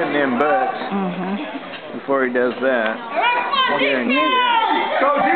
hitting them butts Mm-hmm. before he does that. Guarantee. Go, D!